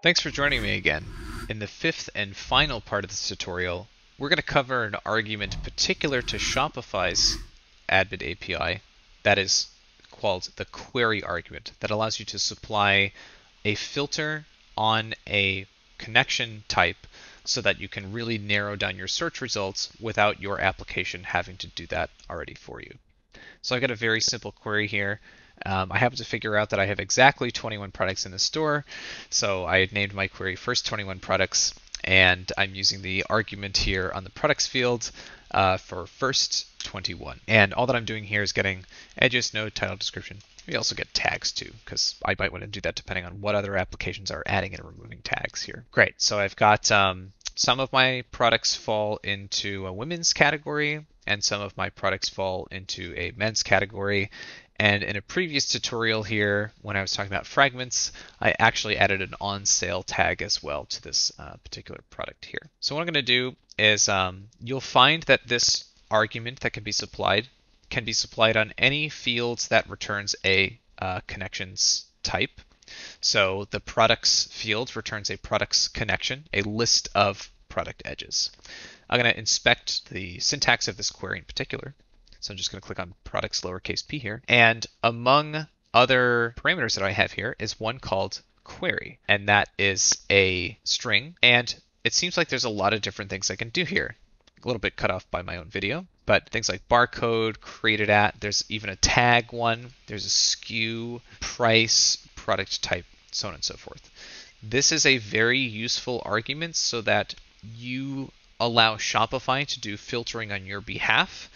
Thanks for joining me again. In the fifth and final part of this tutorial, we're going to cover an argument particular to Shopify's Admin API that is called the query argument that allows you to supply a filter on a connection type so that you can really narrow down your search results without your application having to do that already for you. So I've got a very simple query here. Um, I happen to figure out that I have exactly 21 products in the store, so I had named my query first 21 products, and I'm using the argument here on the products field uh, for first 21. And all that I'm doing here is getting edges, node, title, description. We also get tags too, because I might want to do that depending on what other applications are adding and removing tags here. Great, so I've got um, some of my products fall into a women's category, and some of my products fall into a men's category. And in a previous tutorial here, when I was talking about fragments, I actually added an on sale tag as well to this uh, particular product here. So what I'm going to do is um, you'll find that this argument that can be supplied can be supplied on any fields that returns a uh, connections type. So the products field returns a products connection, a list of product edges. I'm going to inspect the syntax of this query in particular. So I'm just going to click on products lowercase p here. And among other parameters that I have here is one called query, and that is a string. And it seems like there's a lot of different things I can do here. A little bit cut off by my own video, but things like barcode, created at, there's even a tag one, there's a SKU, price, product type, so on and so forth. This is a very useful argument so that you allow Shopify to do filtering on your behalf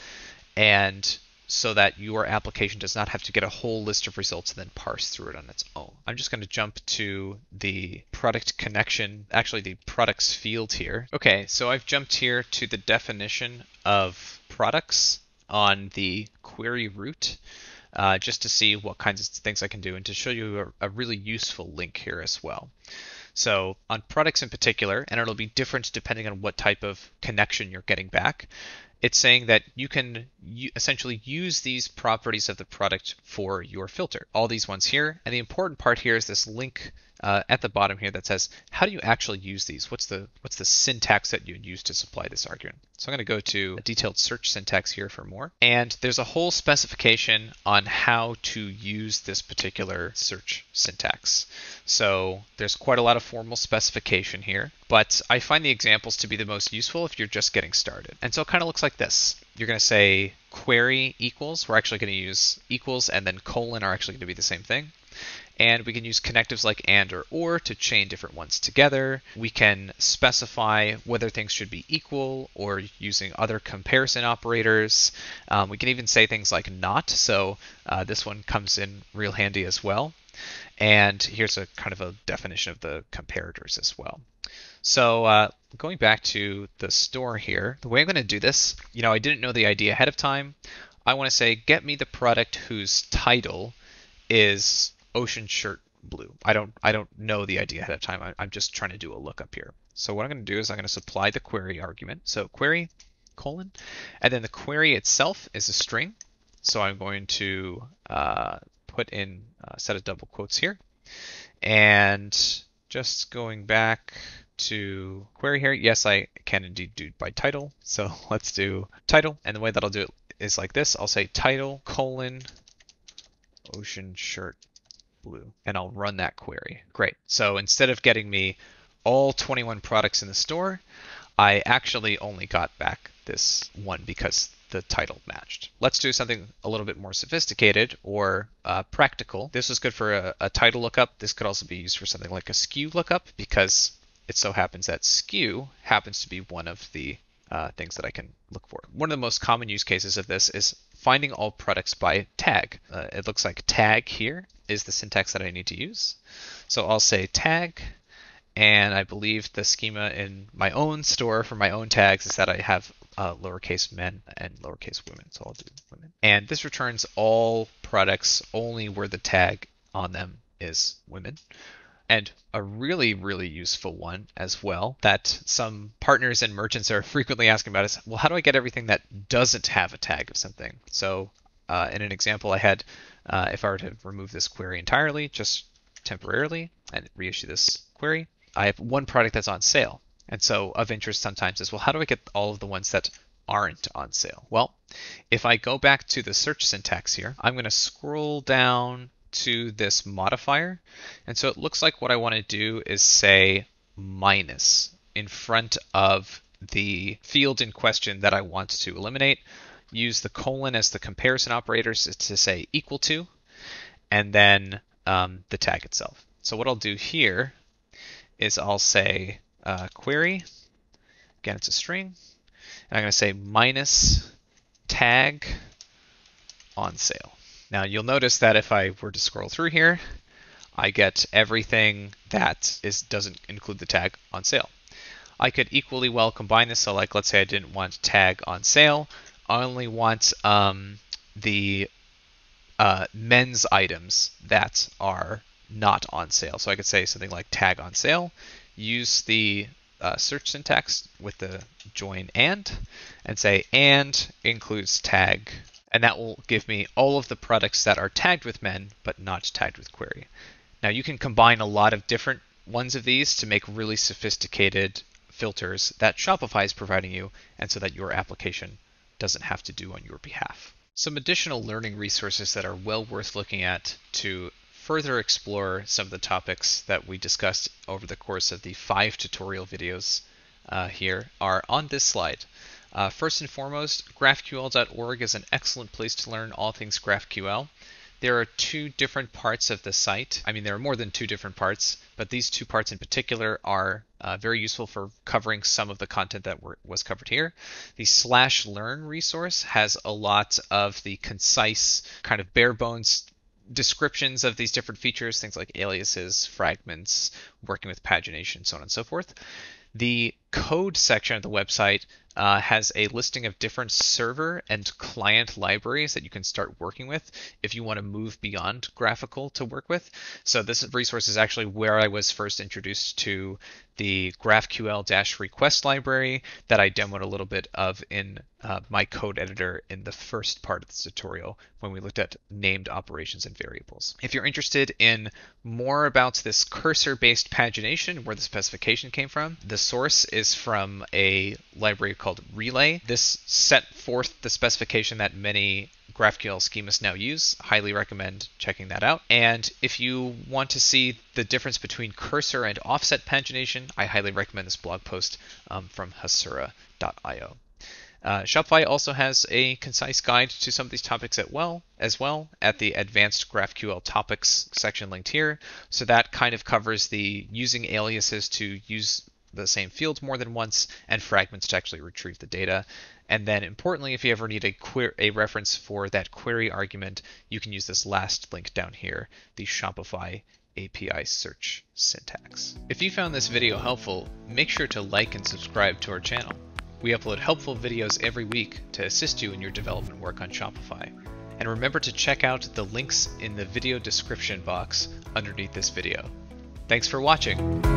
and so that your application does not have to get a whole list of results and then parse through it on its own. I'm just going to jump to the product connection, actually the products field here. Okay, so I've jumped here to the definition of products on the query root. Uh, just to see what kinds of things I can do and to show you a, a really useful link here as well. So on products in particular, and it'll be different depending on what type of connection you're getting back, it's saying that you can essentially use these properties of the product for your filter. All these ones here. And the important part here is this link uh, at the bottom here that says, how do you actually use these? What's the what's the syntax that you use to supply this argument? So I'm going to go to a detailed search syntax here for more. And there's a whole specification on how to use this particular search syntax. So there's quite a lot of formal specification here, but I find the examples to be the most useful if you're just getting started. And so it kind of looks like this. You're going to say query equals. We're actually going to use equals and then colon are actually going to be the same thing. And we can use connectives like and or or to chain different ones together. We can specify whether things should be equal or using other comparison operators. Um, we can even say things like not. So uh, this one comes in real handy as well. And here's a kind of a definition of the comparators as well. So uh, going back to the store here, the way I'm going to do this, you know, I didn't know the ID ahead of time. I want to say, get me the product whose title is ocean shirt blue. I don't I don't know the ID ahead of time. I, I'm just trying to do a lookup here. So what I'm going to do is I'm going to supply the query argument. So query colon, and then the query itself is a string. So I'm going to uh, put in a set of double quotes here, and just going back to query here. Yes, I can indeed do by title. So let's do title. And the way that I'll do it is like this. I'll say title colon ocean shirt blue and I'll run that query. Great. So instead of getting me all 21 products in the store, I actually only got back this one because the title matched. Let's do something a little bit more sophisticated or uh, practical. This was good for a, a title lookup. This could also be used for something like a SKU lookup because it so happens that SKU happens to be one of the uh, things that I can look for. One of the most common use cases of this is finding all products by tag. Uh, it looks like tag here is the syntax that I need to use. So I'll say tag, and I believe the schema in my own store for my own tags is that I have uh, lowercase men and lowercase women. So I'll do women. And this returns all products only where the tag on them is women. And a really, really useful one as well that some partners and merchants are frequently asking about is, well, how do I get everything that doesn't have a tag of something? So uh, in an example I had, uh, if I were to remove this query entirely, just temporarily, and reissue this query, I have one product that's on sale. And so of interest sometimes is, well, how do I get all of the ones that aren't on sale? Well, if I go back to the search syntax here, I'm going to scroll down to this modifier. And so it looks like what I want to do is say minus in front of the field in question that I want to eliminate. Use the colon as the comparison operator to say equal to, and then um, the tag itself. So what I'll do here is I'll say uh, query. Again, it's a string. And I'm going to say minus tag on sale. Now you'll notice that if I were to scroll through here, I get everything that is doesn't include the tag on sale. I could equally well combine this. So like, let's say I didn't want tag on sale. I only want um, the uh, men's items that are not on sale. So I could say something like tag on sale, use the uh, search syntax with the join and, and say and includes tag. And that will give me all of the products that are tagged with men, but not tagged with query. Now you can combine a lot of different ones of these to make really sophisticated filters that Shopify is providing you, and so that your application doesn't have to do on your behalf. Some additional learning resources that are well worth looking at to further explore some of the topics that we discussed over the course of the five tutorial videos uh, here are on this slide. Uh, first and foremost, graphql.org is an excellent place to learn all things GraphQL. There are two different parts of the site. I mean, there are more than two different parts, but these two parts in particular are uh, very useful for covering some of the content that were, was covered here. The slash learn resource has a lot of the concise, kind of bare bones descriptions of these different features, things like aliases, fragments, working with pagination, so on and so forth. The code section of the website uh, has a listing of different server and client libraries that you can start working with if you want to move beyond GraphiQL to work with. So this resource is actually where I was first introduced to the GraphQL-request library that I demoed a little bit of in uh, my code editor in the first part of this tutorial when we looked at named operations and variables. If you're interested in more about this cursor-based pagination, where the specification came from, the source is from a library called Relay. This set forth the specification that many GraphQL schemists now use. Highly recommend checking that out. And if you want to see the difference between cursor and offset pagination, I highly recommend this blog post um, from hasura.io. Uh, Shopify also has a concise guide to some of these topics as well, as well at the Advanced GraphQL Topics section linked here. So that kind of covers the using aliases to use the same fields more than once and fragments to actually retrieve the data. And then importantly, if you ever need a, query, a reference for that query argument, you can use this last link down here, the Shopify API search syntax. If you found this video helpful, make sure to like and subscribe to our channel. We upload helpful videos every week to assist you in your development work on Shopify. And remember to check out the links in the video description box underneath this video. Thanks for watching!